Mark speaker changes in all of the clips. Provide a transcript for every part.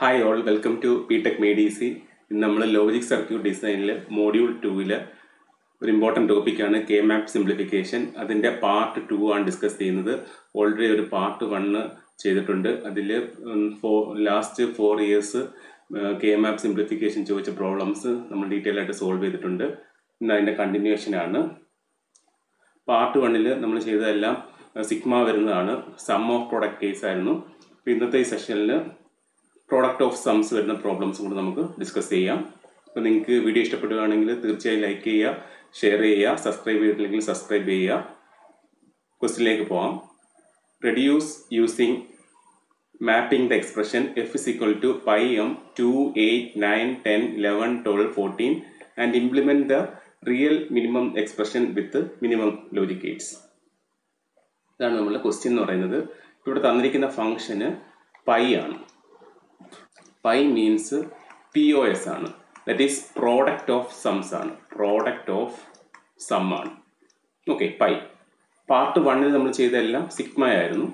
Speaker 1: Hi all welcome to P tech മേഡീസി ഇന്ന് നമ്മൾ logic circuit ഡിസൈനിൽ മോഡ്യൂൾ ടൂവിൽ ഒരു ഇമ്പോർട്ടന്റ് ടോപ്പിക്കാണ് കെ മാപ്പ് സിംപ്ലിഫിക്കേഷൻ അതിന്റെ പാർട്ട് ടു ആണ് ഡിസ്കസ് ചെയ്യുന്നത്. ഓൾറെഡി ഒരു പാർട്ട് വണ്ണ് ചെയ്തിട്ടുണ്ട്. അതിൽ for last four years K map simplification ചോദിച്ച പ്രോബ്ലംസ് നമ്മൾ ഡീറ്റെയിൽ ആയിട്ട് സോൾവ് ചെയ്തിട്ടുണ്ട്. ഇന്ന് അതിന്റെ കണ്ടിന്യൂഷൻ ആണ്. പാർട്ട് വണ്ണിൽ നമ്മൾ ചെയ്തതെല്ലാം സിഗ്മ വരുന്നതാണ്. സം ഓഫ് പ്രൊഡക്റ്റ് കേസ് ആയിരുന്നു. ഇന്നത്തെ ഈ സെഷനിൽ പ്രോഡക്റ്റ് ഓഫ് സംസ് വരുന്ന പ്രോബ്ലംസും കൂടെ നമുക്ക് ഡിസ്കസ് ചെയ്യാം. അപ്പോൾ നിങ്ങൾക്ക് വീഡിയോ ഇഷ്ടപ്പെടുകയാണെങ്കിൽ തീർച്ചയായും ലൈക്ക് ചെയ്യുക ഷെയർ ചെയ്യുക സബ്സ്ക്രൈബ് ചെയ്തിട്ടില്ലെങ്കിൽ സബ്സ്ക്രൈബ് ചെയ്യുക. ക്വസ്റ്റിലേക്ക് പോവാം. Reduce using mapping the expression F is equal to pi M two eight nine ten eleven twelve fourteen and implement the real minimum expression with minimum logic gates ഇതാണ് നമ്മുടെ question എന്ന് പറയുന്നത്. ഇവിടെ തന്നിരിക്കുന്ന ഫംഗ്ഷന് പൈ ആണ്. Pi means P O S ആണ്. That is product of sums ആണ്. പ്രോഡക്റ്റ് ഓഫ് സം ആണ്. Okay pi. പാർട്ട് വണ്ണിൽ നമ്മൾ ചെയ്തതെല്ലാം സിഗ്മ ആയിരുന്നു.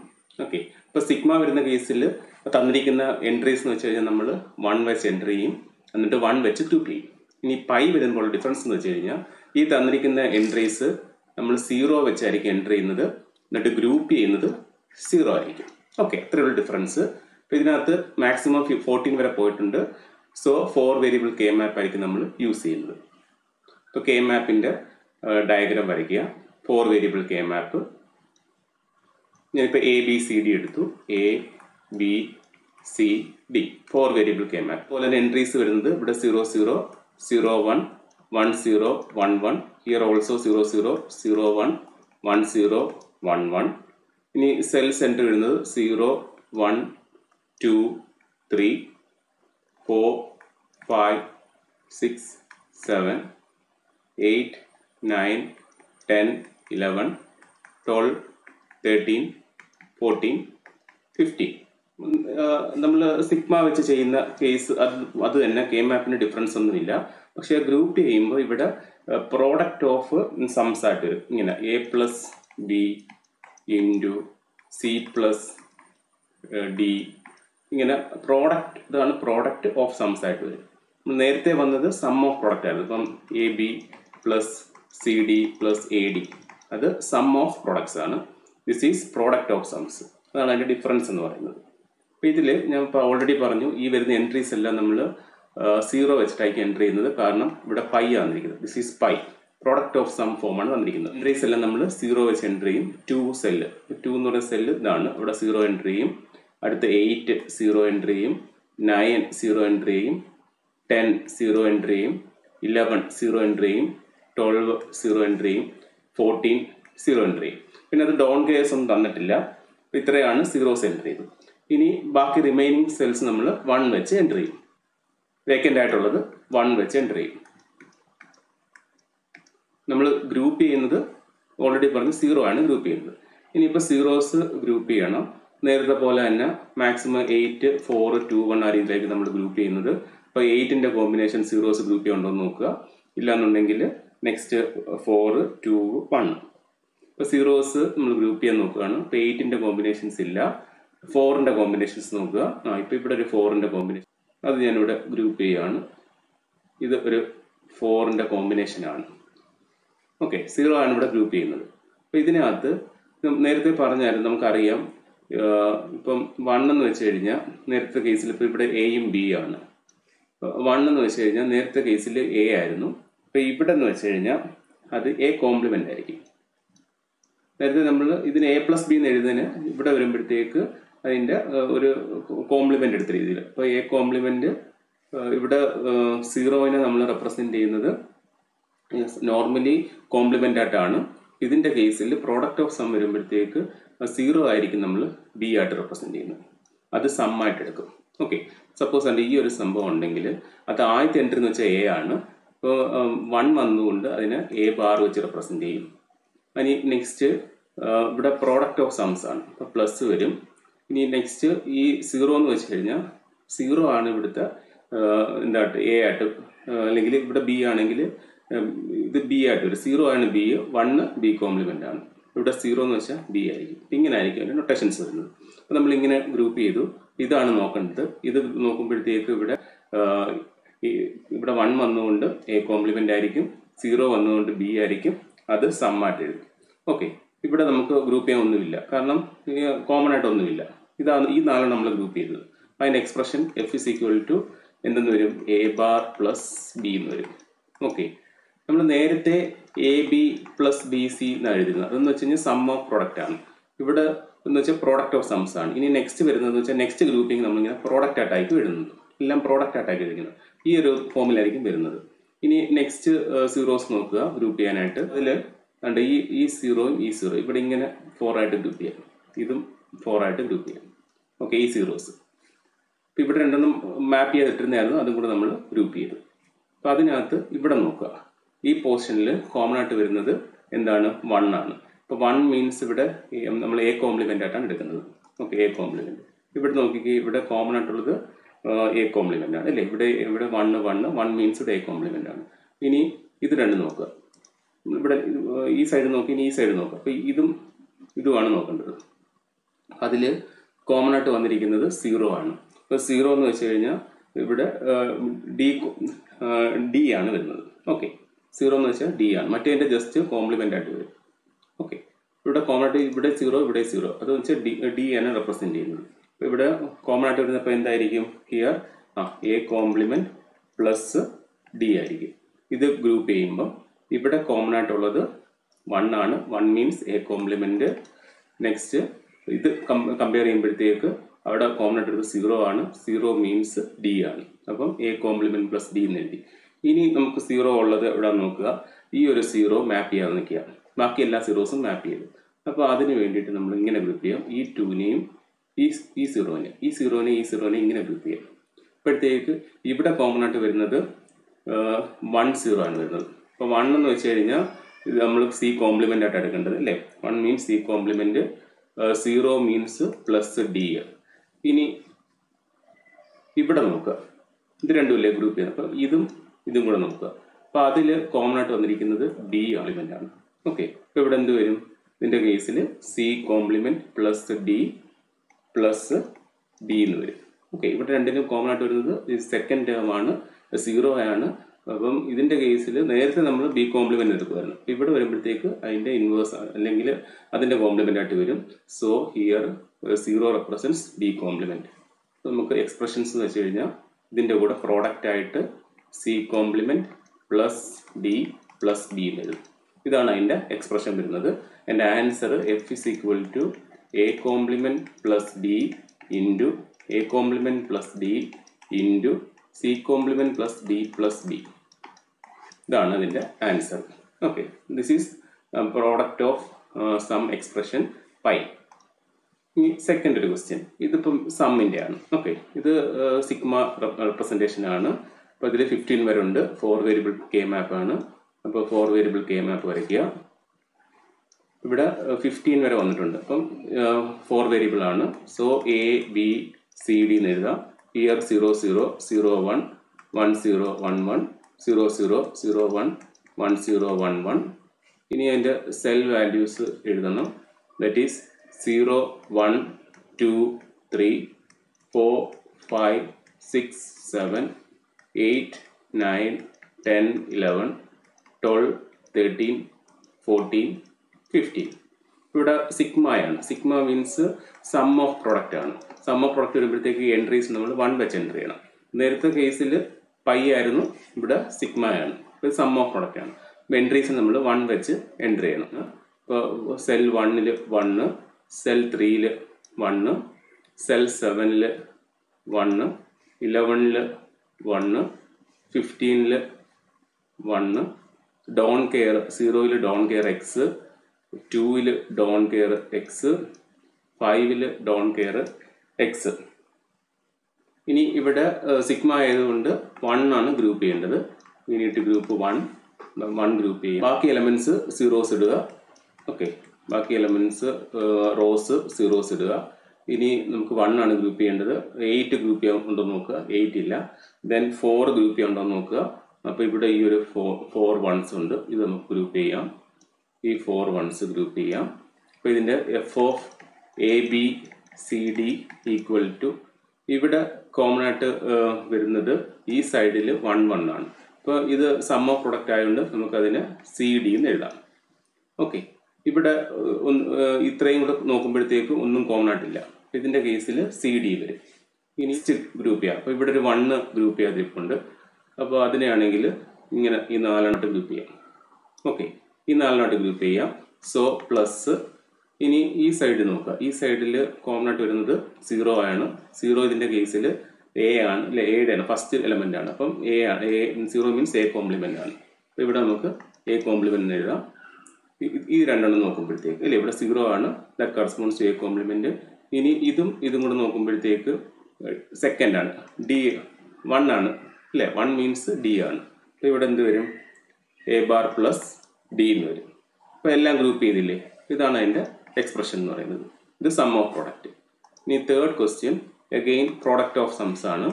Speaker 1: ഓക്കെ അപ്പോൾ സിഗ്മ വരുന്ന കേസിൽ തന്നിരിക്കുന്ന എൻട്രീസ് എന്ന് വെച്ച് കഴിഞ്ഞാൽ നമ്മൾ വൺ വെച്ച് എൻട്രി ചെയ്യും. എന്നിട്ട് വൺ വെച്ച് ടു ചെയ്യും. ഇനി പൈ വരുമ്പോൾ ഡിഫറൻസ് എന്ന് വെച്ച് കഴിഞ്ഞാൽ ഈ തന്നിരിക്കുന്ന എൻട്രീസ് നമ്മൾ സീറോ വെച്ചായിരിക്കും എൻട്രി ചെയ്യുന്നത്. എന്നിട്ട് ഗ്രൂപ്പ് ചെയ്യുന്നത് സീറോ ആയിരിക്കും. ഓക്കെ അത്രയുള്ള ഡിഫറൻസ് അപ്പോൾ ഇതിനകത്ത് മാക്സിമം ഫോർട്ടീൻ വരെ പോയിട്ടുണ്ട്. So four variable K map ആയിരിക്കും നമ്മൾ യൂസ് ചെയ്യുന്നത്. അപ്പോൾ കെ മാപ്പിന്റെ ഡയഗ്രാം വരയ്ക്കുക. ഫോർ വേരിയബിൾ കെ മാപ്പ് ഞാനിപ്പോൾ എ ബി സി ഡി എടുത്തു. A B C D four variable K map അതുപോലെ തന്നെ എൻട്രീസ് വരുന്നത് ഇവിടെ zero zero zero one one zero one one here also zero zero zero one one zero one one ഇനി cells entry വരുന്നത് zero one two three four five six seven eight nine ten eleven twelve thirteen fourteen fifteen നമ്മൾ sigma വെച്ച് ചെയ്യുന്ന case അത് അത് തന്നെ K മാപ്പിന് difference ഒന്നുമില്ല. പക്ഷെ ഗ്രൂപ്പ് ചെയ്യുമ്പോൾ ഇവിടെ പ്രോഡക്റ്റ് ഓഫ് സംസ് ആയിട്ട് വരും ഇങ്ങനെ A plus B into C plus D ഇങ്ങനെ പ്രോഡക്റ്റ് ഇതാണ് പ്രോഡക്റ്റ് ഓഫ് സംസ് ആയിട്ട് വരും. നേരത്തെ വന്നത് സം ഓഫ് പ്രോഡക്റ്റ് ആയിരുന്നു. ഇപ്പം A B plus C D plus A D അത് സം ഓഫ് പ്രോഡക്ട്സ് ആണ്. This is product of sums അതാണ് അതിന്റെ ഡിഫറൻസ് എന്ന് പറയുന്നത്. അപ്പോൾ ഇതിൽ ഞാൻ ഇപ്പോൾ ഓൾറെഡി പറഞ്ഞു ഈ വരുന്ന എൻട്രീസ് എല്ലാം നമ്മൾ സീറോ വെച്ചിട്ടായിരിക്കും എൻട്രി ചെയ്യുന്നത്. കാരണം ഇവിടെ pi ആണെന്നിരിക്കുന്നത് this is pi product of sum ഫോമാണ് വന്നിരിക്കുന്നത്. എൻട്രീസ് എല്ലാം നമ്മൾ സീറോ വെച്ച് എൻട്രി ചെയ്യും. ടു സെല്ല് ടു എന്ന് പറയുന്ന സെല്ല് ഇതാണ്. ഇവിടെ സീറോ എൻട്രി ചെയ്യും. അടുത്ത എയ്റ്റ് സീറോ എൻട്രി ചെയ്യും നയൻ സീറോ എൻട്രി ചെയ്യും ടെൻ സീറോ എൻട്രി ചെയ്യും ഇലവൻ സീറോ എൻട്രി ചെയ്യും ട്വൽവ് സീറോ എൻട്രി ചെയ്യും ഫോർട്ടീൻ സീറോ എൻട്രി ചെയ്യും പിന്നെ അത് ഡോൺ കേസ് ഒന്നും തന്നിട്ടില്ല. ഇത്രയാണ് സീറോസ് എൻട്രി ചെയ്തത് ഇനി ബാക്കി റിമൈനിങ് സെൽസ് നമ്മൾ വൺ വെച്ച് എൻട്രി ചെയ്യും. വേക്കന്റ് ആയിട്ടുള്ളത് വൺ വെച്ച് എൻട്രി ചെയ്യും. നമ്മൾ ഗ്രൂപ്പ് ചെയ്യുന്നത് ഓൾറെഡി പറഞ്ഞ് സീറോ ആണ് ഗ്രൂപ്പ് ചെയ്യുന്നത്. ഇനിയിപ്പോൾ സീറോസ് ഗ്രൂപ്പ് ചെയ്യണം. നേരത്തെ പോലെ തന്നെ maximum eight four two one ആ രീതിയിലേക്ക് നമ്മൾ ഗ്രൂപ്പ് ചെയ്യുന്നത്. ഇപ്പൊ എയ്റ്റിന്റെ കോമ്പിനേഷൻ സീറോസ് ഗ്രൂപ്പ് ചെയ്യുന്നുണ്ടോ നോക്കുക. ഇല്ലാന്നുണ്ടെങ്കിൽ നെക്സ്റ്റ് ഫോർ ടു വൺ ഇപ്പോൾ സീറോസ് നമ്മൾ ഗ്രൂപ്പ് ചെയ്യാൻ നോക്കുകയാണ്. ഇപ്പോൾ എയ്റ്റിന്റെ കോമ്പിനേഷൻസ് ഇല്ല. ഫോറിന്റെ കോമ്പിനേഷൻസ് നോക്കുക. ആ ഇപ്പൊ ഇവിടെ ഒരു ഫോറിന്റെ കോമ്പിനേഷൻ അത് ഞാനിവിടെ ഗ്രൂപ്പ് ചെയ്യുകയാണ് ഇത് ഒരു ഫോറിന്റെ കോമ്പിനേഷൻ ആണ്. ഓക്കെ സീറോ ആണ് ഇവിടെ ഗ്രൂപ്പ് ചെയ്യുന്നത്. അപ്പോൾ ഇതിനകത്ത് നേരത്തെ പറഞ്ഞായിരുന്നു നമുക്കറിയാം ഇപ്പം വൺ എന്ന് വെച്ച് കഴിഞ്ഞാൽ നേരത്തെ കേസിൽ ഇപ്പോൾ ഇവിടെ എയും ബി ആണ്. വൺ എന്ന് വെച്ച് കഴിഞ്ഞാൽ നേരത്തെ കേസിൽ എ ആയിരുന്നു. ഇപ്പം ഇവിടെ എന്ന് വെച്ച് കഴിഞ്ഞാൽ അത് എ കോംപ്ലിമെന്റ് ആയിരിക്കും. നേരത്തെ നമ്മൾ ഇതിന് എ പ്ലസ് ബി എന്ന് എഴുതുന്നതിന് ഇവിടെ വരുമ്പോഴത്തേക്ക് അതിന്റെ ഒരു കോംപ്ലിമെന്റ് എടുത്ത രീതിയിൽ. അപ്പോൾ എ കോംപ്ലിമെന്റ് ഇവിടെ സീറോയിനെ നമ്മൾ റെപ്രസെന്റ് ചെയ്യുന്നത് നോർമലി കോംപ്ലിമെന്റ് ആയിട്ടാണ്. ഇതിന്റെ കേസിൽ പ്രോഡക്റ്റ് ഓഫ് സം വരുമ്പോഴത്തേക്ക് സീറോ ആയിരിക്കും നമ്മൾ ബി ആയിട്ട് റെപ്രസെന്റ് ചെയ്യുന്നത്. അത് സം ആയിട്ട് എടുക്കും. ഓക്കെ സപ്പോസ് അതിന്റെ ഈ ഒരു സംഭവം ഉണ്ടെങ്കിൽ അത് ആദ്യത്തെ എൻട്രി എന്ന് വെച്ചാൽ എ ആണ്. ഇപ്പോൾ വൺ വന്നുകൊണ്ട് അതിനെ എ ബാർ വെച്ച് റെപ്രസെന്റ് ചെയ്യും. ഇനി നെക്സ്റ്റ് ഇവിടെ പ്രോഡക്റ്റ് ഓഫ് സംസ് ആണ്. അപ്പോൾ പ്ലസ് വരും. ഇനി നെക്സ്റ്റ് ഈ സീറോ എന്ന് വെച്ച് കഴിഞ്ഞാൽ സീറോ ആണ് ഇവിടുത്തെ എന്താ എ ആയിട്ട് അല്ലെങ്കിൽ ഇവിടെ ബി ആണെങ്കിൽ ഇത് ബി ആയിട്ട് വരും. സീറോ ആണ് ബി വണ്ണ് ബി കോംപ്ലിമെന്റ് ആണ്. ഇവിടെ സീറോ എന്ന് വെച്ചാൽ ബി ആയിരിക്കും. ഇങ്ങനെ ആയിരിക്കും അതിന്റെ നൊട്ടേഷൻസ് വരുന്നത്. നമ്മൾ ഇങ്ങനെ ഗ്രൂപ്പ് ചെയ്തു. ഇതാണ് നോക്കേണ്ടത്. ഇത് നോക്കുമ്പോഴത്തേക്ക് ഇവിടെ ഇവിടെ വൺ വന്നുകൊണ്ട് എ കോംപ്ലിമെന്റ് ആയിരിക്കും. സീറോ വന്നുകൊണ്ട് ബി ആയിരിക്കും. അത് സമ്മായിട്ട് എഴുതും. ഓക്കെ ഇവിടെ നമുക്ക് ഗ്രൂപ്പ് ചെയ്യാൻ ഒന്നുമില്ല. കാരണം കോമൺ ആയിട്ട് ഒന്നുമില്ല. ഇതാണ് ഈ നാലാണ് നമ്മൾ ഗ്രൂപ്പ് ചെയ്തത്. അപ്പൊ അതിന്റെ expression F is equal to എന്തെന്ന് വരും? എ ബാർ പ്ലസ് ബി എന്ന് വരും. ഓക്കെ നമ്മൾ നേരത്തെ A B plus B C എന്ന് എഴുതുന്നത് അതെന്ന് വെച്ച് കഴിഞ്ഞാൽ സം ഓഫ് പ്രോഡക്റ്റ് ആണ്. ഇവിടെ എന്ന് വെച്ചാൽ പ്രോഡക്റ്റ് ഓഫ് സംസ് ആണ്. ഇനി നെക്സ്റ്റ് വരുന്നതെന്ന് വെച്ചാൽ നെക്സ്റ്റ് ഗ്രൂപ്പിംഗ് നമ്മളിങ്ങനെ പ്രോഡക്റ്റ് ആയിട്ടായിരിക്കും എഴുതുന്നത് എല്ലാം പ്രോഡക്റ്റ് ആയിട്ടായിരിക്കും എഴുതുന്നത് ഈ ഒരു ഫോമിലായിരിക്കും വരുന്നത്. ഇനി നെക്സ്റ്റ് സീറോസ് നോക്കുക. ഗ്രൂപ്പ് ചെയ്യാനായിട്ട്. അതിൽ കണ്ട് ഈ ഈ സീറോയും ഈ സീറോ ഇവിടെ ഇങ്ങനെ ഫോർ ആയിട്ട് ഗ്രൂപ്പ് ചെയ്യാം. ഇതും ഫോർ ആയിട്ട് ഗ്രൂപ്പ് ചെയ്യാം. ഓക്കെ ഈ സീറോസ് ഇപ്പം ഇവിടെ രണ്ടെണ്ണം മാപ്പ് ചെയ്തിട്ടിരുന്നായിരുന്നു. അതും കൂടെ നമ്മൾ ഗ്രൂപ്പ് ചെയ്തു. അപ്പം അതിനകത്ത് ഇവിടെ നോക്കുക. ഈ പോർഷനിൽ കോമൺ ആയിട്ട് വരുന്നത് എന്താണ് വൺ ആണ്. ഇപ്പൊ വൺ മീൻസ് ഇവിടെ നമ്മൾ എ കോംപ്ലിമെന്റ് ആയിട്ടാണ് എടുക്കുന്നത്. ഓക്കെ എ കോംപ്ലിമെന്റ് ഇവിടെ നോക്കിക്കേ ഇവിടെ കോമൺ ആയിട്ടുള്ളത് എ കോംപ്ലിമെന്റ് ആണ്. അല്ലേ? ഇവിടെ ഇവിടെ വണ്ണ് വണ്ണ് വൺ മീൻസ് ഇവിടെ എ കോംപ്ലിമെന്റ് ആണ്. ഇനി ഇത് രണ്ട് നോക്കുക. ഇവിടെ ഈ സൈഡ് നോക്കി ഇനി ഈ സൈഡ് നോക്കുക. അപ്പോൾ ഇതും ഇതുമാണ് നോക്കേണ്ടത്. അതിൽ കോമൺ ആയിട്ട് വന്നിരിക്കുന്നത് സീറോ ആണ്. അപ്പോൾ സീറോ എന്ന് വെച്ച് കഴിഞ്ഞാൽ ഇവിടെ ഡി ഡി ആണ് വരുന്നത്. ഓക്കെ സീറോ എന്ന് വെച്ചാൽ ഡി ആണ്. മറ്റേതിന്റെ ജസ്റ്റ് കോംപ്ലിമെന്റ് ആയിട്ട് വരും. ഓക്കെ ഇവിടെ കോമൺ ആയിട്ട് ഇവിടെ സീറോ ഇവിടെ സീറോ അത് വെച്ചാൽ ഡി ഡി ആണ് റെപ്രസെന്റ് ചെയ്യുന്നത് അപ്പോൾ ഇവിടെ കോമൺ ആയിട്ട് വരുന്നപ്പോൾ എന്തായിരിക്കും? ഹിയർ ആ എ കോംപ്ലിമെന്റ് പ്ലസ് ഡി ആയിരിക്കും. ഇത് ഗ്രൂപ്പ് ചെയ്യുമ്പോൾ ഇവിടെ കോമൺ ആയിട്ടുള്ളത് വൺ ആണ്. One means A complement next ഇത് കമ്പയർ ചെയ്യുമ്പോഴത്തേക്ക് അവിടെ കോമൺ ആയിട്ടുള്ളത് സീറോ ആണ്. സീറോ മീൻസ് ഡി ആണ്. അപ്പം എ കോംപ്ലിമെന്റ് പ്ലസ് ഡി എന്ന് എഴുതി. ഇനി നമുക്ക് സീറോ ഉള്ളത് എവിടെ നോക്കുക. ഈ ഒരു സീറോ മാപ്പ് ചെയ്യാൻ നിൽക്കുക. ബാക്കി എല്ലാ സീറോസും മാപ്പ് ചെയ്തു. അപ്പോൾ അതിന് വേണ്ടിയിട്ട് നമ്മൾ ഇങ്ങനെ ഗ്രൂപ്പ് ചെയ്യാം. ഈ ടൂനെയും ഈ ഈ സീറോനെ ഈ സീറോനെ ഈ സീറോനെ ഇങ്ങനെ ഗ്രൂപ്പ് ചെയ്യാം. ഇപ്പോഴത്തേക്ക് ഇവിടെ കോമൺ ആയിട്ട് വരുന്നത് വൺ സീറോ ആണ് വരുന്നത്. അപ്പോൾ വൺ എന്ന് വെച്ച് കഴിഞ്ഞാൽ ഇത് നമ്മൾ സി കോംപ്ലിമെന്റ് ആയിട്ട് എടുക്കേണ്ടത് അല്ലേ? One means C complement zero means plus D ഇനി ഇവിടെ നോക്കുക. ഇത് രണ്ടുമില്ലേ ഗ്രൂപ്പ് ചെയ്യുന്നത്? അപ്പം ഇതും ഇതും കൂടെ നോക്കുക. അപ്പോൾ അതിൽ കോമൺ ആയിട്ട് വന്നിരിക്കുന്നത് ബി കോംപ്ലിമെന്റ് ആണ്. ഓക്കെ അപ്പോൾ ഇവിടെ എന്ത് വരും? ഇതിന്റെ കേസിൽ C complement plus D plus D എന്ന് വരും. ഓക്കെ ഇവിടെ രണ്ടിനും കോമൺ ആയിട്ട് വരുന്നത് സെക്കൻഡ് ടേം ആണ്. സീറോ ആണ്. അപ്പം ഇതിന്റെ കേസിൽ നേരത്തെ നമ്മൾ ബി കോംപ്ലിമെന്റ് എടുക്കുമായിരുന്നു ഇവിടെ വരുമ്പോഴത്തേക്ക് അതിന്റെ ഇൻവേഴ്സ് അല്ലെങ്കിൽ അതിന്റെ കോംപ്ലിമെന്റ് ആയിട്ട് വരും. So here zero represents B complement നമുക്ക് എക്സ്പ്രഷൻസ് വെച്ച് കഴിഞ്ഞാൽ ഇതിന്റെ കൂടെ പ്രോഡക്റ്റ് ആയിട്ട് C complement plus D plus B വരും ഇതാണ് അതിന്റെ എക്സ്പ്രഷൻ വരുന്നത്. എന്റെ answer F is equal to A complement plus D into A complement plus D into C complement plus D plus B ഇതാണ് അതിന്റെ answer okay this is product of sum expression pi ഇനി second ഒരു question ഇതിപ്പം സമ്മിന്റെ ആണ്. Okay ഇത് sigma representation ആണ്. അപ്പോൾ ഇതിൽ ഫിഫ്റ്റീൻ വരെ ഉണ്ട്. ഫോർ വേരിയബിൾ കെ മാപ്പ് ആണ്. അപ്പോൾ ഫോർ വേരിയബിൾ കെ മാപ്പ് വരയ്ക്കുക. ഇവിടെ ഫിഫ്റ്റീൻ വരെ വന്നിട്ടുണ്ട്. അപ്പം ഫോർ വേരിയബിൾ ആണ്. So A B C D എന്ന് എഴുതാം. Here zero zero zero one one zero one one zero zero zero one one zero one one ഇനി അതിന്റെ സെൽ വാല്യൂസ് എഴുതണം. That is zero one two three four five six seven eight nine ten eleven twelve thirteen fourteen fifteen. ഇവിടെ സിഗ്മയാണ് sigma means sum of product ആണ്. Sum of product വരുമ്പോഴത്തേക്ക് entries നമ്മൾ one വെച്ച് entry ചെയ്യണം. നേരത്തെ കേസിൽ pi ആയിരുന്നു ഇവിടെ സിഗ്മ ആണ്. ഇത് സം ഓഫ് പ്രൊഡക്റ്റ് ആണ്. എൻട്രീസ് നമ്മൾ വൺ വെച്ച് എൻട്രി ചെയ്യണം. ഇപ്പോൾ സെൽ വണ്ണിൽ വണ്ണ് സെൽ ത്രീയിൽ വണ്ണ് സെൽ സെവനിൽ വണ്ണ് ഇലവനിൽ വണ്ണ് ഫിഫ്റ്റീനിൽ വണ്ണ് ഡോൺ കെയർ സീറോയിൽ ഡോൺ കെയർ എക്സ് ടൂവിൽ ഡോൺ കെയർ എക്സ് ഫൈവിൽ ഡോൺ കെയർ എക്സ് ഇനി ഇവിടെ സിഗ്മ ആയതുകൊണ്ട് വൺ ആണ് ഗ്രൂപ്പ് ചെയ്യേണ്ടത്. ഇനിയിട്ട് ഗ്രൂപ്പ് വൺ വൺ ഗ്രൂപ്പ് ചെയ്യും. ബാക്കി എലമെന്റ്സ് സീറോസ് ഇടുക. ഓക്കെ ബാക്കി എലമെന്റ്സ് റോസ് സീറോസ് ഇടുക. ഇനി നമുക്ക് വൺ ആണ് ഗ്രൂപ്പ് ചെയ്യേണ്ടത്. എയ്റ്റ് ഗ്രൂപ്പ് ചെയ്യാൻ ഉണ്ടോ നോക്കുക. എയ്റ്റ് ഇല്ല. ദെൻ ഫോർ ഗ്രൂപ്പ് ഉണ്ടോ നോക്കുക. അപ്പോൾ ഇവിടെ ഈ ഒരു ഫോർ ഫോർ വൺസ് ഉണ്ട്. ഇത് നമുക്ക് ഗ്രൂപ്പ് ചെയ്യാം. ഈ ഫോർ വൺസ് ഗ്രൂപ്പ് ചെയ്യാം. അപ്പോൾ ഇതിന്റെ F of A B C D equal to ഇവിടെ കോമൺ ആയിട്ട് വരുന്നത് ഈ സൈഡിൽ വൺ വൺ ആണ്. അപ്പോൾ ഇത് സം ഓഫ് പ്രൊഡക്റ്റ് ആയതുകൊണ്ട് നമുക്കതിന് സി ഡി എന്ന് എഴുതാം. ഓക്കെ ഇവിടെ ഇത്രയും കൂടെ നോക്കുമ്പോഴത്തേക്ക് ഒന്നും കോമൺ ആയിട്ടില്ല. ഇതിന്റെ കേസിൽ സി ഡി വരും. ഇനി ഗ്രൂപ്പ് ചെയ്യാം. അപ്പോൾ ഇവിടെ ഒരു വണ്ണ് ഗ്രൂപ്പ് ചെയ്യാതിരിപ്പുണ്ട് അപ്പോൾ അതിനെയാണെങ്കിൽ ഇങ്ങനെ ഈ നാലെണ്ണട്ട് ഗ്രൂപ്പ് ചെയ്യാം. ഓക്കെ ഈ നാലെണ്ണട്ട് ഗ്രൂപ്പ് ചെയ്യാം. സോ പ്ലസ് ഇനി ഈ സൈഡ് നോക്കുക. ഈ സൈഡിൽ കോമൺ ആയിട്ട് വരുന്നത് സീറോ ആണ്. സീറോ ഇതിന്റെ കേസിൽ എ ആണ്. അല്ലെ എയുടെ ആണ്. ഫസ്റ്റ് എലമെന്റ് ആണ്. അപ്പം എ ആണ് A zero means A complement ആണ്. അപ്പോൾ ഇവിടെ നമുക്ക് എ കോംപ്ലിമെന്റ് എഴുതാം. ഈ- രണ്ടെണ്ണം നോക്കുമ്പോഴത്തേക്ക് അല്ലേ ഇവിടെ സീറോ ആണ്. The corresponds to A complement ഇനി ഇതും ഇതും കൂടെ നോക്കുമ്പോഴത്തേക്ക് സെക്കൻഡ് ആണ്. ഡി വൺ ആണ് അല്ലേ? വൺ മീൻസ് ഡി ആണ്. അപ്പോൾ ഇവിടെ എന്ത് വരും? എ ബാർ പ്ലസ് ഡി എന്ന് വരും. അപ്പോൾ എല്ലാം ഗ്രൂപ്പ് ചെയ്തില്ലേ? ഇതാണ് അതിന്റെ എക്സ്പ്രഷൻ എന്ന് പറയുന്നത്. ഇത് സം ഓഫ് പ്രോഡക്റ്റ് ഇനി third question again product of sums ആണ്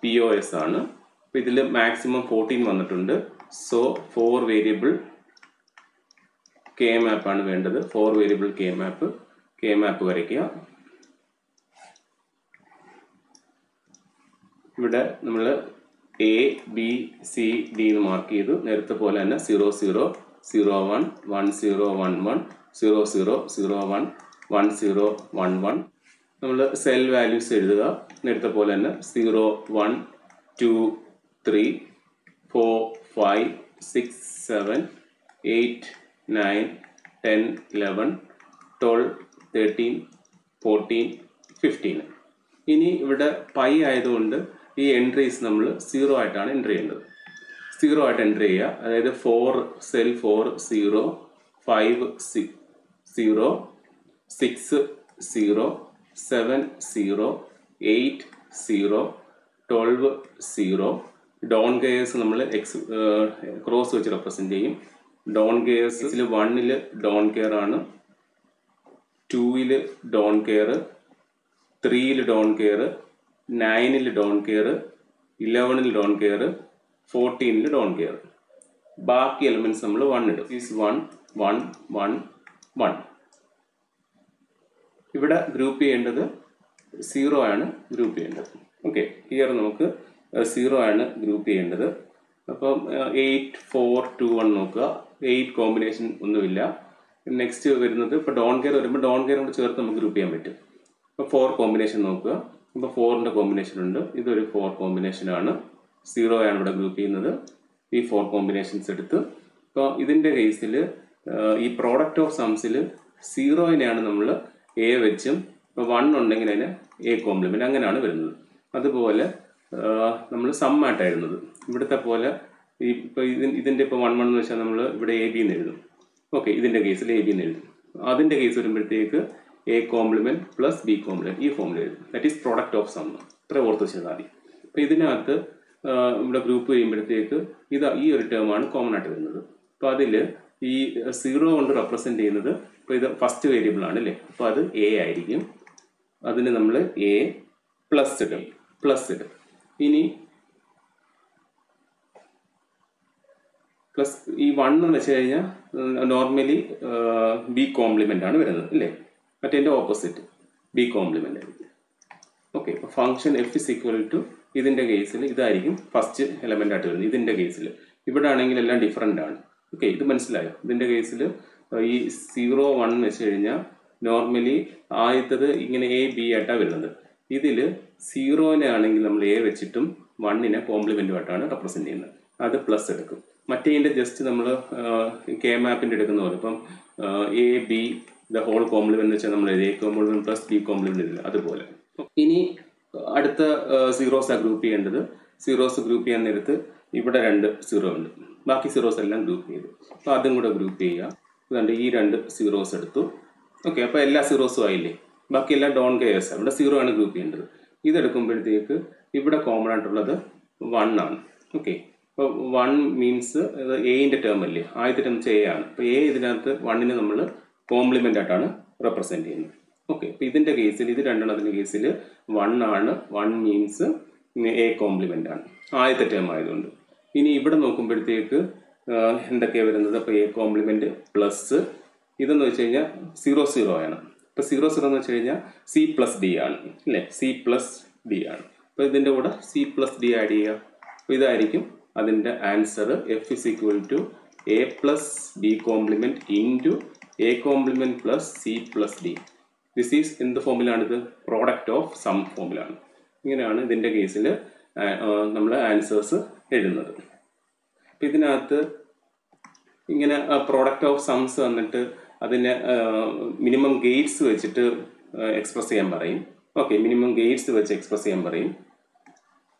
Speaker 1: പി ഒ എസ് ആണ്. അപ്പോൾ ഇതിൽ മാക്സിമം ഫോർട്ടീൻ വന്നിട്ടുണ്ട്. So four variable K map ആണ് വേണ്ടത്. Four variable K map K map വരയ്ക്കുക. ഇവിടെ നമ്മൾ എ ബി സി ഡി എന്ന് മാർക്ക് ചെയ്തു. നേരത്തെ പോലെ തന്നെ zero zero zero one one zero one one zero zero zero one one zero one one നമ്മൾ സെൽ വാല്യൂസ് എഴുതുക. നേരത്തെ പോലെ തന്നെ zero one two three four five six seven eight nine ten eleven twelve thirteen fourteen fifteen ഇനി ഇവിടെ pi ആയതുകൊണ്ട് ഈ entries നമ്മൾ സീറോ ആയിട്ടാണ് എൻട്രി ചെയ്യേണ്ടത് സീറോ ആയിട്ട് എൻട്രി ചെയ്യുക. അതായത് four cell four zero five zero six zero seven zero eight zero twelve zero don't cares നമ്മൾ എക്സ് ക്രോസ് വെച്ച് റെപ്രസെന്റ് ചെയ്യും. ഡോൺ ഗെയേഴ്സിൽ വണ്ണിൽ ഡോൺ കെയർ ആണ്. ടൂവിൽ ഡോൺ കെയർ ത്രീയിൽ ഡോൺ കെയർ നയനിൽ ഡോൺ കെയർ ഇലവനിൽ ഡോൺ കെയർ ഫോർട്ടീനിൽ ഡോൺ കെയർ. ബാക്കി എലമെന്റ്സ് നമ്മൾ വൺ ഇടും. Is one one one one ഇവിടെ ഗ്രൂപ്പ് ചെയ്യേണ്ടത് സീറോ ആണ് ഗ്രൂപ്പ് ചെയ്യേണ്ടത്. ഓക്കെ ഇയർ നമുക്ക് സീറോ ആണ് ഗ്രൂപ്പ് ചെയ്യേണ്ടത്. അപ്പം എയ്റ്റ് ഫോർ ടു വൺ നോക്കുക. എയ്റ്റ് കോമ്പിനേഷൻ ഒന്നുമില്ല. നെക്സ്റ്റ് വരുന്നത് ഇപ്പോൾ ഡോൺ കെയർ വരുമ്പോൾ ഡോൺ കെയർ കൂടെ ചേർത്ത് നമുക്ക് ഗ്രൂപ്പ് ചെയ്യാൻ പറ്റും. അപ്പോൾ ഫോർ കോമ്പിനേഷൻ നോക്കുക. ഇപ്പോൾ ഫോറിന്റെ കോമ്പിനേഷൻ ഉണ്ട്. ഇതൊരു ഫോർ കോമ്പിനേഷൻ ആണ്. സീറോ ആണ് ഇവിടെ ഗ്രൂപ്പ് ചെയ്യുന്നത്. ഈ ഫോർ കോമ്പിനേഷൻസ് എടുത്ത് ഇപ്പോൾ ഇതിന്റെ കേസിൽ ഈ പ്രോഡക്റ്റ് ഓഫ് സംസിൽ സീറോയിനെയാണ് നമ്മൾ എ വെച്ചും ഇപ്പോൾ വൺ ഉണ്ടെങ്കിൽ അതിന് എ കോംപ്ലിമെന്റ് അങ്ങനെയാണ് വരുന്നത്. അതുപോലെ നമ്മൾ സമ്മായിട്ടായിരുന്നത് ഇവിടുത്തെ പോലെ ഈ ഇപ്പോൾ ഇതി ഇതിന്റെ ഇപ്പോൾ വൺ വൺ എന്ന് വെച്ചാൽ നമ്മൾ ഇവിടെ എ ബി എന്ന് എഴുതും. ഓക്കെ ഇതിന്റെ കേസിൽ എ ബി എന്ന് എഴുതും. അതിന്റെ കേസ് വരുമ്പോഴത്തേക്ക് A complement plus B complement ഈ ഫോമിൽ എഴുതും. That is product of sum ഇത്ര ഓർത്ത് വെച്ചാൽ മതി. അപ്പോൾ ഇതിനകത്ത് ഇവിടെ ഗ്രൂപ്പ് ചെയ്യുമ്പോഴത്തേക്ക് ഇത് ഈ ഒരു ടേം ആണ് കോമൺ ആയിട്ട് വരുന്നത്. അപ്പോൾ അതിൽ ഈ സീറോ കൊണ്ട് റെപ്രസെന്റ് ചെയ്യുന്നത് ഇപ്പോൾ ഇത് ഫസ്റ്റ് വേരിയബിൾ ആണ് അല്ലേ? അപ്പോൾ അത് എ ആയിരിക്കും. അതിന് നമ്മൾ എ പ്ലസ് ഇടും. പ്ലസ് ഇടും. ഇനി പ്ലസ് ഈ വൺ എന്ന് വെച്ച് കഴിഞ്ഞാൽ നോർമലി ബി കോംപ്ലിമെന്റ് ആണ് വരുന്നത്. അല്ലേ? മറ്റേതിന്റെ ഓപ്പോസിറ്റ് ബി കോംപ്ലിമെന്റ് ആയിരിക്കും ഓക്കെ അപ്പോൾ function F is equal to ഇതിന്റെ കേസിൽ ഇതായിരിക്കും ഫസ്റ്റ് എലമെന്റ് ആയിട്ട് വരുന്നത് ഇതിന്റെ കേസിൽ ഇവിടെ ആണെങ്കിൽ എല്ലാം ഡിഫറെന്റ് ആണ്. ഓക്കെ ഇത് മനസ്സിലായോ? ഇതിന്റെ കേസിൽ ഈ സീറോ വൺ വെച്ച് കഴിഞ്ഞാൽ നോർമലി ആദ്യത്തത് ഇങ്ങനെ എ ബി ആയിട്ടാണ് വരുന്നത്. ഇതിൽ സീറോനെ ആണെങ്കിൽ നമ്മൾ എ വെച്ചിട്ടും വണ്ണിനെ കോംപ്ലിമെന്റുമായിട്ടാണ് റെപ്രസെന്റ് ചെയ്യുന്നത്. അത് പ്ലസ് എടുക്കും. മറ്റേതിന്റെ ജസ്റ്റ് നമ്മൾ കെ മാപ്പിന്റെ എടുക്കുന്ന പോലെ ഇപ്പം A B the whole complement വെച്ചാൽ നമ്മൾ A complement plus B complement അതുപോലെ. ഇനി അടുത്ത സീറോസ് ഗ്രൂപ്പ് ചെയ്യേണ്ടത്. സീറോസ് ഗ്രൂപ്പ് ചെയ്യാൻ നേരത്ത് ഇവിടെ രണ്ട് സീറോ ഉണ്ട്. ബാക്കി സീറോസ് എല്ലാം ഗ്രൂപ്പ് ചെയ്തു. അപ്പോൾ അതും കൂടെ ഗ്രൂപ്പ് ചെയ്യുക. അതുകൊണ്ട് ഈ രണ്ട് സീറോസ് എടുത്തു. ഓക്കെ അപ്പോൾ എല്ലാ സീറോസും ആയില്ലേ? ബാക്കി എല്ലാം ഡോൺ കെയേഴ്സ് ഇവിടെ സീറോ ആണ് ഗ്രൂപ്പ് ചെയ്യേണ്ടത്. ഇതെടുക്കുമ്പോഴത്തേക്ക് ഇവിടെ കോമൺ ആയിട്ടുള്ളത് വൺ ആണ്. ഓക്കെ അപ്പോൾ വൺ മീൻസ് എയിന്റെ ടേം അല്ലേ? ആദ്യത്തെ ടേം എ ആണ്. അപ്പോൾ എ ഇതിനകത്ത് വണ്ണിന് നമ്മൾ കോംപ്ലിമെന്റ് ആയിട്ടാണ് റെപ്രസെന്റ് ചെയ്യുന്നത്. ഓക്കെ അപ്പോൾ ഇതിന്റെ കേസിൽ ഇത് രണ്ടെണ്ണത്തിന്റെ കേസിൽ വൺ ആണ് വൺ മീൻസ് എ കോംപ്ലിമെന്റ് ആണ്. ആദ്യത്തെ ടേം ആയതുകൊണ്ട്. ഇനി ഇവിടെ നോക്കുമ്പോഴത്തേക്ക് എന്തൊക്കെയാണ് വരുന്നത്? അപ്പോൾ എ കോംപ്ലിമെന്റ് പ്ലസ് ഇതെന്ന് വെച്ച് കഴിഞ്ഞാൽ സീറോ സീറോ ആണ്. ഇപ്പോൾ സീറോ സീറോ എന്ന് വെച്ച് കഴിഞ്ഞാൽ സി പ്ലസ് ഡി ആണ് അല്ലേ? സി പ്ലസ് ഡി ആണ്. അപ്പോൾ ഇതിന്റെ കൂടെ സി പ്ലസ് ഡി ആഡ് ചെയ്യുക. അപ്പോൾ ഇതായിരിക്കും അതിന്റെ answer F is equal to A plus B complement into A complement plus C plus D this is എന്ത് ഫോമിലാണിത് പ്രോഡക്റ്റ് ഓഫ് സം ഫോമിലാണ് ഇങ്ങനെയാണ് ഇതിന്റെ കേസിൽ നമ്മൾ ആൻസേഴ്സ് എഴുതുന്നത്. അപ്പം ഇതിനകത്ത് ഇങ്ങനെ പ്രോഡക്റ്റ് ഓഫ് സംസ് വന്നിട്ട് അതിനെ മിനിമം ഗേറ്റ്സ് വെച്ചിട്ട് എക്സ്പ്രസ് ചെയ്യാൻ പറയും. ഓക്കെ മിനിമം ഗേറ്റ്സ് വെച്ച് എക്സ്പ്രസ് ചെയ്യാൻ പറയും.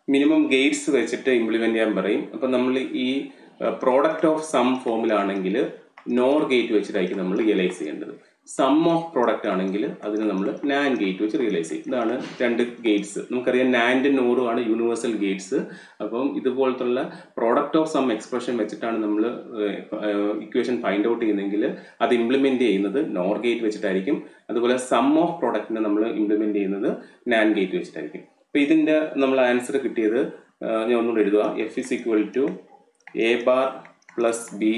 Speaker 1: മിനിമം ഗേറ്റ്സ് വെച്ചിട്ട് ഇംപ്ലിമെന്റ് ചെയ്യാൻ പറയും. അപ്പം നമ്മൾ ഈ പ്രോഡക്റ്റ് ഓഫ് സം ഫോമിലാണെങ്കിൽ നോർ ഗേറ്റ് വെച്ചിട്ടായിരിക്കും നമ്മൾ റിയലൈസ് ചെയ്യേണ്ടത്. സം ഓഫ് പ്രോഡക്റ്റ് ആണെങ്കിൽ അതിന് നമ്മൾ നാൻ ഗേറ്റ് വെച്ച് റിയലൈസ് ചെയ്യും. ഇതാണ് രണ്ട് ഗേറ്റ്സ് നമുക്കറിയാം നാൻഡ് നോറും ആണ് യൂണിവേഴ്സൽ ഗേറ്റ്സ് അപ്പം ഇതുപോലത്തുള്ള പ്രോഡക്റ്റ് ഓഫ് സം എക്സ്പ്രഷൻ വെച്ചിട്ടാണ് നമ്മൾ ഇക്വേഷൻ ഫൈൻഡ് ഔട്ട് ചെയ്യുന്നതെങ്കിൽ അത് ഇംപ്ലിമെന്റ് ചെയ്യുന്നത് നോർ ഗേറ്റ് വെച്ചിട്ടായിരിക്കും. അതുപോലെ സം ഓഫ് പ്രോഡക്റ്റിനെ നമ്മൾ ഇംപ്ലിമെന്റ് ചെയ്യുന്നത് നാൻ ഗേറ്റ് വെച്ചിട്ടായിരിക്കും. അപ്പോൾ ഇതിന്റെ നമ്മൾ ആൻസർ കിട്ടിയത് ഞാൻ ഒന്നുകൂടെ എഴുതുക F is equal to A bar plus B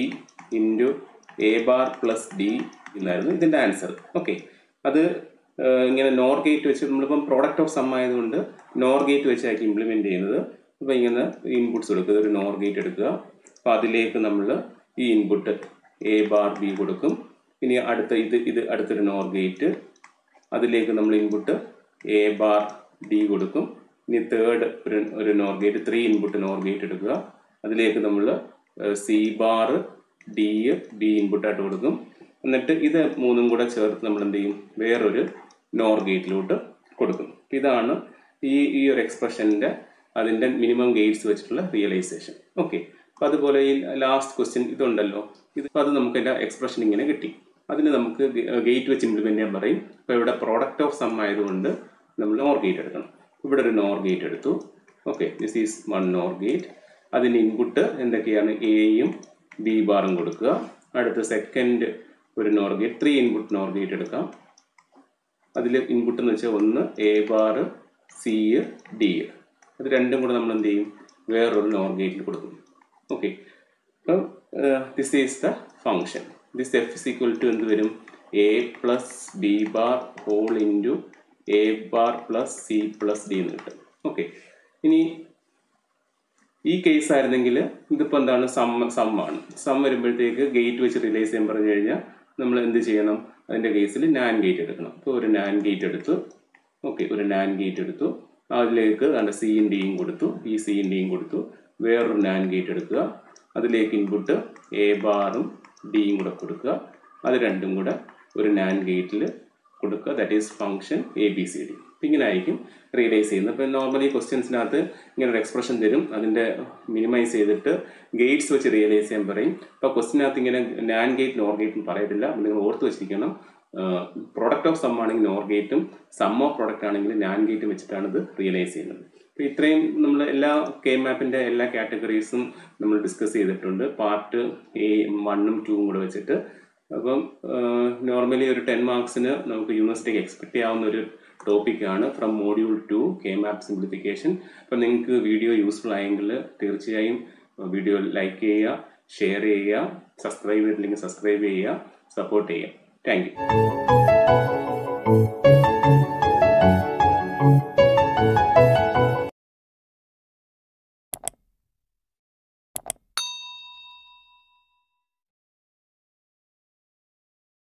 Speaker 1: into A bar plus D എന്നായിരുന്നു ഇതിന്റെ ആൻസർ ഓക്കെ അത് ഇങ്ങനെ നോർ ഗേറ്റ് വെച്ച് നമ്മളിപ്പം പ്രോഡക്റ്റ് ഓഫ് സം ആയതുകൊണ്ട് നോർ ഗേറ്റ് വെച്ചായിരിക്കും ഇംപ്ലിമെന്റ് ചെയ്യുന്നത്. അപ്പോൾ ഇങ്ങനെ ഇൻപുട്ട്സ് കൊടുക്കുക ഒരു നോർ ഗേറ്റ് എടുക്കുക. അപ്പോൾ അതിലേക്ക് നമ്മൾ ഈ ഇൻപുട്ട് എ ബാർ ബി കൊടുക്കും. ഇനി അടുത്ത ഇത് ഇത് അടുത്തൊരു നോർ ഗേറ്റ് അതിലേക്ക് നമ്മൾ ഇൻപുട്ട് എ ബാർ ഡി കൊടുക്കും. ഇനി തേർഡ് ഒരു ഒരു NOR gate three input NOR gate എടുക്കുക. അതിലേക്ക് നമ്മൾ സി ബാർ ഡി ബി ഇൻപുട്ടായിട്ട് കൊടുക്കും. എന്നിട്ട് ഇത് മൂന്നും കൂടെ ചേർത്ത് നമ്മൾ എന്ത് ചെയ്യും? വേറൊരു നോർ ഗേറ്റിലോട്ട് കൊടുക്കും. ഇതാണ് ഈ ഈ ഒരു എക്സ്പ്രഷന്റെ അതിന്റെ മിനിമം ഗേറ്റ്സ് വെച്ചിട്ടുള്ള റിയലൈസേഷൻ ഓക്കെ അപ്പം അതുപോലെ ഈ ലാസ്റ്റ് ക്വസ്റ്റ്യൻ ഇതുണ്ടല്ലോ. ഇത് അത് നമുക്ക് എന്റെ എക്സ്പ്രഷൻ ഇങ്ങനെ കിട്ടി. അതിന് നമുക്ക് ഗേറ്റ് വെച്ച് ഇംപ്ലിമെന്റ് ചെയ്യാൻ പറയും. അപ്പോൾ ഇവിടെ പ്രോഡക്റ്റ് ഓഫ് സം ആയതുകൊണ്ട് നമ്മൾ നോർ ഗേറ്റ് എടുക്കണം. ഇവിടെ ഒരു നോർ ഗേറ്റ് എടുത്തു. Okay this is one NOR gate അതിന്റെ ഇൻപുട്ട് എന്തൊക്കെയാണ്? എയും ബി ബാറും കൊടുക്കുക. അടുത്ത സെക്കൻഡ് ഒരു NOR gate three input NOR gate എടുക്കാം. അതിൽ ഇൻപുട്ട് എന്ന് വെച്ചാൽ ഒന്ന് എ ബാർ സി ഡി അത് രണ്ടും കൂടെ നമ്മൾ എന്ത് ചെയ്യും? വേറൊരു നോർ ഗേറ്റിൽ കൊടുക്കും. ഓക്കെ അപ്പം this is the function this F is equal to എന്ത് വരും? A plus B bar whole into A bar plus C plus D എന്ന് കിട്ടും. ഓക്കെ ഇനി ഈ കേസ് ആയിരുന്നെങ്കിൽ ഇതിപ്പോൾ എന്താണ് സം സം ആണ്. സം വരുമ്പോഴത്തേക്ക് ഗേറ്റ് വെച്ച് റിലൈസ് ചെയ്യാൻ പറഞ്ഞു കഴിഞ്ഞാൽ നമ്മൾ എന്ത് ചെയ്യണം? അതിന്റെ കേസിൽ നാൻ ഗേറ്റ് എടുക്കണം. ഇപ്പോൾ ഒരു നാൻ ഗേറ്റ് എടുത്തു. ഓക്കെ ഒരു നാൻ ഗേറ്റ് എടുത്തു. അതിലേക്ക് അതിന്റെ സിയും ഡിയും കൊടുത്തു. ഈ സിയും ഡിയും കൊടുത്തു. വേറൊരു നാൻ ഗേറ്റ് എടുക്കുക. അതിലേക്ക് ഇൻപുട്ട് എ ബാറും ഡിയും കൂടെ കൊടുക്കുക. അത് രണ്ടും കൂടെ ഒരു നാൻ ഗേറ്റിൽ കൊടുക്കുക. That is function A B C D ഇങ്ങനെ ആയിരിക്കും റിയലൈസ് ചെയ്യുന്നത്. ഇപ്പം നോർമലി ക്വസ്റ്റ്യൻസിനകത്ത് ഇങ്ങനെ ഒരു എക്സ്പ്രഷൻ തരും. അതിന്റെ മിനിമൈസ് ചെയ്തിട്ട് ഗേറ്റ്സ് വെച്ച് റിയലൈസ് ചെയ്യാൻ പറയും. അപ്പോൾ ക്വസ്റ്റിനകത്ത് ഇങ്ങനെ നാൻ ഗേറ്റ് നോർ ഗേറ്റും പറയത്തില്ല. നിങ്ങൾ ഓർത്ത് വെച്ചിരിക്കണം. പ്രൊഡക്റ്റ് ഓഫ് സം ആണെങ്കിൽ നോർ ഗേറ്റും സം ഓഫ് പ്രൊഡക്റ്റ് ആണെങ്കിൽ നാൻ ഗേറ്റും വെച്ചിട്ടാണ് ഇത് റിയലൈസ് ചെയ്യുന്നത്. അപ്പോൾ ഇത്രയും നമ്മൾ എല്ലാ കെ മാപ്പിന്റെ എല്ലാ കാറ്റഗറീസും നമ്മൾ ഡിസ്കസ് ചെയ്തിട്ടുണ്ട്. പാർട്ട് എ വണ്ണും ടൂവും കൂടെ വെച്ചിട്ട്. അപ്പം നോർമലി ഒരു ടെൻ മാർക്സിന് നമുക്ക് യൂണിവേഴ്സിറ്റിക്ക് എക്സ്പെക്ട് ചെയ്യാവുന്ന ഒരു ടോപ്പിക്കാണ് from module two K map simplification അപ്പം നിങ്ങൾക്ക് വീഡിയോ യൂസ്ഫുൾ ആയെങ്കിൽ തീർച്ചയായും വീഡിയോ ലൈക്ക് ചെയ്യുക ഷെയർ ചെയ്യുക സബ്സ്ക്രൈബ് ചെയ്തില്ലെങ്കിൽ സബ്സ്ക്രൈബ് ചെയ്യുക സപ്പോർട്ട് ചെയ്യുക. Thank you